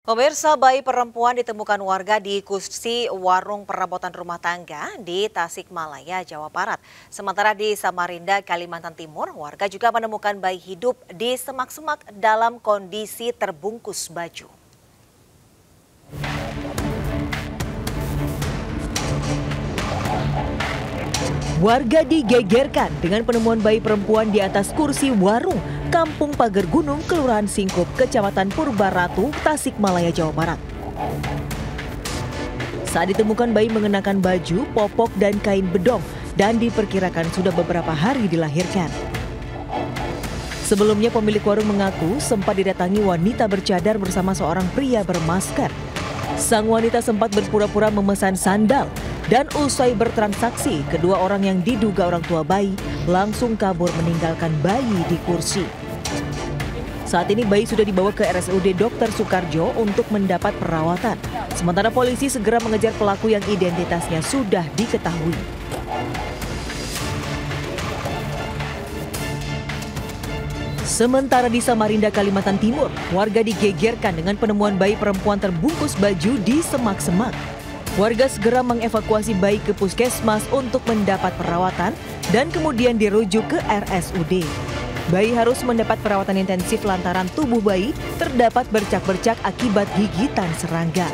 Pemirsa bayi perempuan ditemukan warga di kursi warung perabotan rumah tangga di Tasikmalaya, Jawa Barat. Sementara di Samarinda, Kalimantan Timur, warga juga menemukan bayi hidup di semak-semak dalam kondisi terbungkus baju. Warga digegerkan dengan penemuan bayi perempuan di atas kursi warung Kampung Pager Gunung, Kelurahan Singkup, Kecamatan Purbaratu, Tasikmalaya, Jawa Barat. Saat ditemukan bayi mengenakan baju, popok, dan kain bedong dan diperkirakan sudah beberapa hari dilahirkan. Sebelumnya pemilik warung mengaku sempat didatangi wanita bercadar bersama seorang pria bermasker. Sang wanita sempat berpura-pura memesan sandal dan usai bertransaksi, kedua orang yang diduga orang tua bayi langsung kabur meninggalkan bayi di kursi. Saat ini bayi sudah dibawa ke RSUD Dr. Soekarjo untuk mendapat perawatan. Sementara polisi segera mengejar pelaku yang identitasnya sudah diketahui. Sementara di Samarinda, Kalimantan Timur, warga digegerkan dengan penemuan bayi perempuan terbungkus baju di semak-semak. Warga segera mengevakuasi bayi ke puskesmas untuk mendapat perawatan dan kemudian dirujuk ke RSUD. Bayi harus mendapat perawatan intensif lantaran tubuh bayi terdapat bercak-bercak akibat gigitan serangga.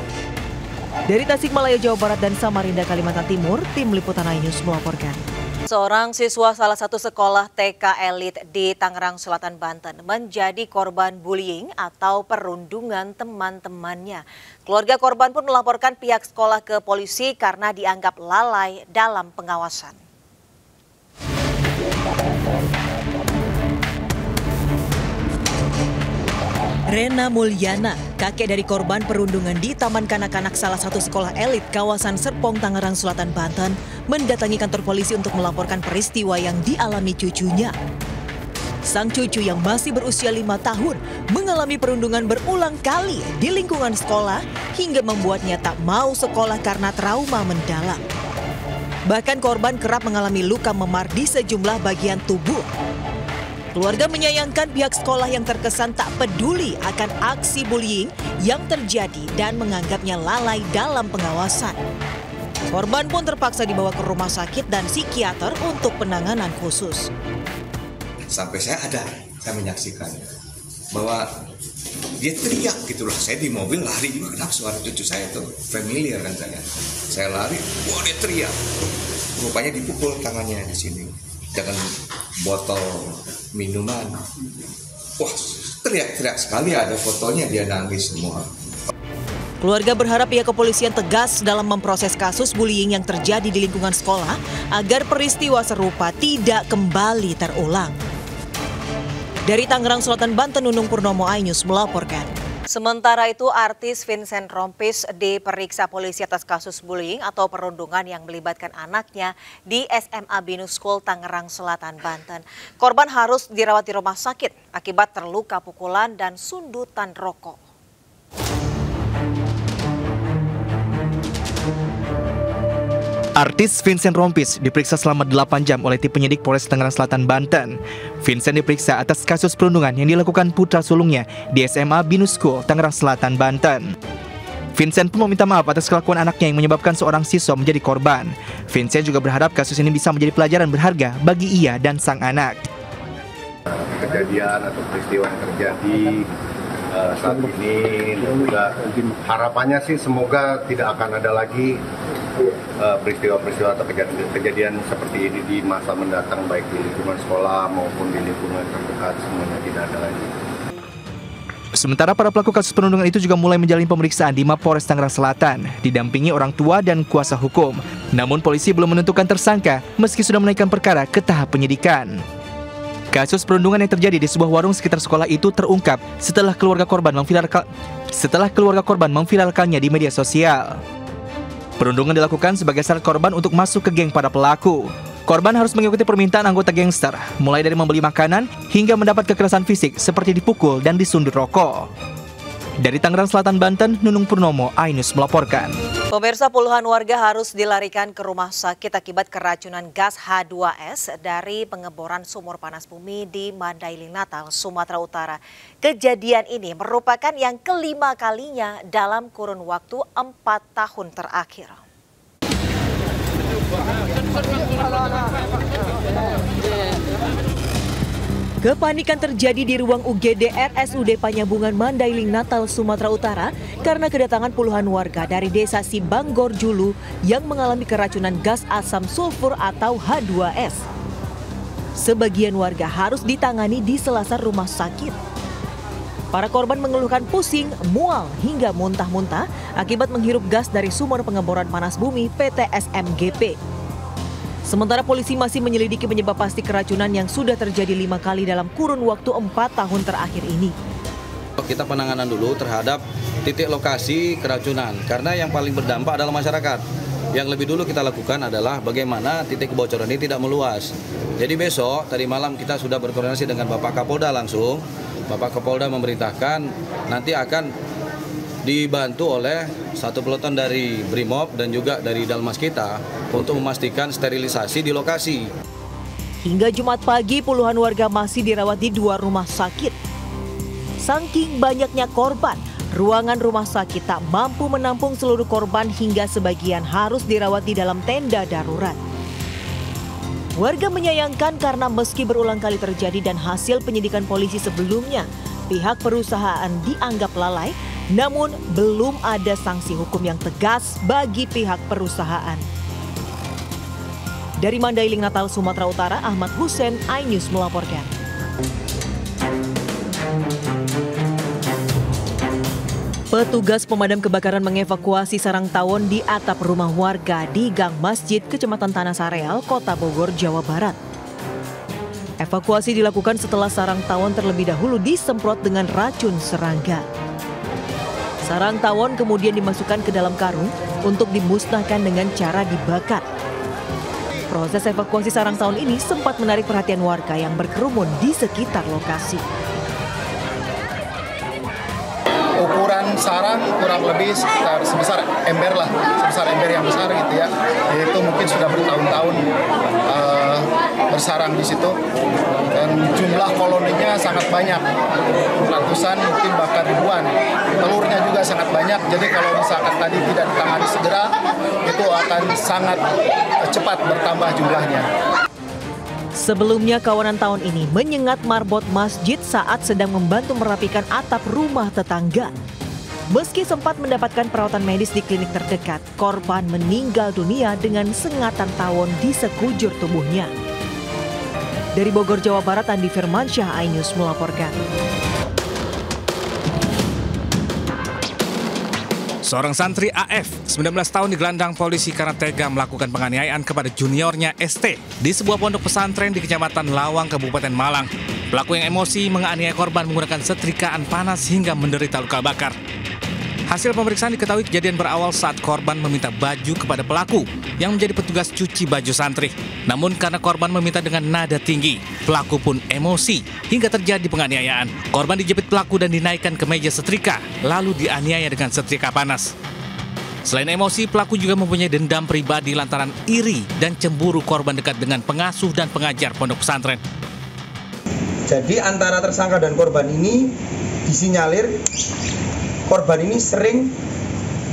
Dari Tasikmalaya, Jawa Barat dan Samarinda, Kalimantan Timur, Tim Liputan News melaporkan. Seorang siswa salah satu sekolah TK elit di Tangerang Selatan, Banten menjadi korban bullying atau perundungan teman-temannya. Keluarga korban pun melaporkan pihak sekolah ke polisi karena dianggap lalai dalam pengawasan. Rena Mulyana, kakek dari korban perundungan di Taman Kanak-Kanak salah satu sekolah elit kawasan Serpong, Tangerang Selatan, Banten, mendatangi kantor polisi untuk melaporkan peristiwa yang dialami cucunya. Sang cucu yang masih berusia lima tahun mengalami perundungan berulang kali di lingkungan sekolah hingga membuatnya tak mau sekolah karena trauma mendalam. Bahkan korban kerap mengalami luka memar di sejumlah bagian tubuh Keluarga menyayangkan pihak sekolah yang terkesan tak peduli akan aksi bullying yang terjadi dan menganggapnya lalai dalam pengawasan. Korban pun terpaksa dibawa ke rumah sakit dan psikiater untuk penanganan khusus. Sampai saya ada, saya menyaksikan bahwa dia teriak gitu loh. Saya di mobil lari juga kenapa suara cucu saya itu familiar kan saya. Saya lari, wah dia teriak. Rupanya dipukul tangannya di sini dengan botol minuman. Wah, teriak-teriak sekali ada fotonya dia nangis semua. Keluarga berharap pihak kepolisian tegas dalam memproses kasus bullying yang terjadi di lingkungan sekolah agar peristiwa serupa tidak kembali terulang. Dari Tangerang Selatan, Banten, Nunung Purnomo, Ainus melaporkan. Sementara itu artis Vincent Rompis diperiksa polisi atas kasus bullying atau perundungan yang melibatkan anaknya di SMA Binus School Tangerang Selatan, Banten. Korban harus dirawat di rumah sakit akibat terluka pukulan dan sundutan rokok. Artis Vincent Rompis diperiksa selama 8 jam oleh tim penyidik Polres Tangerang Selatan, Banten. Vincent diperiksa atas kasus perundungan yang dilakukan putra sulungnya di SMA Binus School, Tangerang Selatan, Banten. Vincent pun meminta maaf atas kelakuan anaknya yang menyebabkan seorang siswa menjadi korban. Vincent juga berharap kasus ini bisa menjadi pelajaran berharga bagi ia dan sang anak. Kejadian atau peristiwa yang terjadi uh, saat ini harapannya sih semoga tidak akan ada lagi Eh, peristiwa-peristiwa atau kejadian, seperti ini di masa mendatang baik di lingkungan sekolah maupun di lingkungan terdekat semuanya tidak ada lagi. Sementara para pelaku kasus perundungan itu juga mulai menjalani pemeriksaan di Mapores Tangerang Selatan, didampingi orang tua dan kuasa hukum. Namun polisi belum menentukan tersangka meski sudah menaikkan perkara ke tahap penyidikan. Kasus perundungan yang terjadi di sebuah warung sekitar sekolah itu terungkap setelah keluarga korban memviralkan setelah keluarga korban memviralkannya di media sosial. Perundungan dilakukan sebagai syarat korban untuk masuk ke geng para pelaku. Korban harus mengikuti permintaan anggota gangster, mulai dari membeli makanan hingga mendapat kekerasan fisik seperti dipukul dan disundut rokok. Dari Tangerang Selatan, Banten, Nunung Purnomo, Ainus melaporkan. Pemirsa puluhan warga harus dilarikan ke rumah sakit akibat keracunan gas H2S dari pengeboran sumur panas bumi di Mandailing Natal, Sumatera Utara. Kejadian ini merupakan yang kelima kalinya dalam kurun waktu empat tahun terakhir. Kepanikan terjadi di ruang UGD RSUD Panyabungan Mandailing Natal, Sumatera Utara karena kedatangan puluhan warga dari desa Sibanggor Julu yang mengalami keracunan gas asam sulfur atau H2S. Sebagian warga harus ditangani di selasar rumah sakit. Para korban mengeluhkan pusing, mual, hingga muntah-muntah akibat menghirup gas dari sumur pengeboran panas bumi PT SMGP. Sementara polisi masih menyelidiki penyebab pasti keracunan yang sudah terjadi lima kali dalam kurun waktu empat tahun terakhir ini. Kita penanganan dulu terhadap titik lokasi keracunan, karena yang paling berdampak adalah masyarakat. Yang lebih dulu kita lakukan adalah bagaimana titik kebocoran ini tidak meluas. Jadi besok, tadi malam kita sudah berkoordinasi dengan Bapak Kapolda langsung. Bapak Kapolda memerintahkan nanti akan dibantu oleh satu peloton dari Brimob dan juga dari Dalmas kita untuk memastikan sterilisasi di lokasi. Hingga Jumat pagi puluhan warga masih dirawat di dua rumah sakit. Saking banyaknya korban, ruangan rumah sakit tak mampu menampung seluruh korban hingga sebagian harus dirawat di dalam tenda darurat. Warga menyayangkan karena meski berulang kali terjadi dan hasil penyidikan polisi sebelumnya, pihak perusahaan dianggap lalai namun belum ada sanksi hukum yang tegas bagi pihak perusahaan. Dari Mandailing Natal, Sumatera Utara, Ahmad Hussein, iNews melaporkan. Petugas pemadam kebakaran mengevakuasi sarang tawon di atap rumah warga di Gang Masjid, Kecamatan Tanah Sareal, Kota Bogor, Jawa Barat. Evakuasi dilakukan setelah sarang tawon terlebih dahulu disemprot dengan racun serangga. Sarang tawon kemudian dimasukkan ke dalam karung untuk dimusnahkan dengan cara dibakar. Proses evakuasi sarang tawon ini sempat menarik perhatian warga yang berkerumun di sekitar lokasi. Sarang kurang lebih sekitar sebesar ember lah, sebesar ember yang besar gitu ya. Itu mungkin sudah bertahun-tahun uh, bersarang di situ. Dan jumlah koloninya sangat banyak. Ratusan mungkin bahkan ribuan. Telurnya juga sangat banyak. Jadi kalau misalkan tadi tidak ditangani segera itu akan sangat cepat bertambah jumlahnya. Sebelumnya kawanan tahun ini menyengat marbot masjid saat sedang membantu merapikan atap rumah tetangga. Meski sempat mendapatkan perawatan medis di klinik terdekat, korban meninggal dunia dengan sengatan tawon di sekujur tubuhnya. Dari Bogor, Jawa Barat, Andi Firmansyah, iNews melaporkan. Seorang santri AF, 19 tahun digelandang polisi karena tega melakukan penganiayaan kepada juniornya ST di sebuah pondok pesantren di Kecamatan Lawang, Kabupaten Malang. Pelaku yang emosi menganiaya korban menggunakan setrikaan panas hingga menderita luka bakar. Hasil pemeriksaan diketahui kejadian berawal saat korban meminta baju kepada pelaku yang menjadi petugas cuci baju santri. Namun karena korban meminta dengan nada tinggi, pelaku pun emosi hingga terjadi penganiayaan. Korban dijepit pelaku dan dinaikkan ke meja setrika, lalu dianiaya dengan setrika panas. Selain emosi, pelaku juga mempunyai dendam pribadi lantaran iri dan cemburu korban dekat dengan pengasuh dan pengajar pondok pesantren. Jadi antara tersangka dan korban ini disinyalir korban ini sering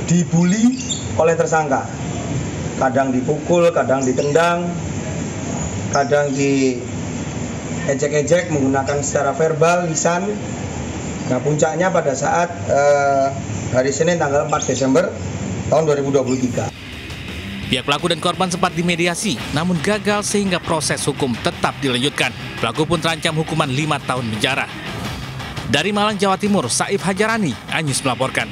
dibully oleh tersangka. Kadang dipukul, kadang ditendang, kadang di ejek-ejek menggunakan secara verbal, lisan. Nah puncaknya pada saat eh, hari Senin tanggal 4 Desember tahun 2023. Pihak pelaku dan korban sempat dimediasi, namun gagal sehingga proses hukum tetap dilanjutkan. Pelaku pun terancam hukuman lima tahun penjara. Dari Malang, Jawa Timur, Saif Hajarani, Anyus melaporkan.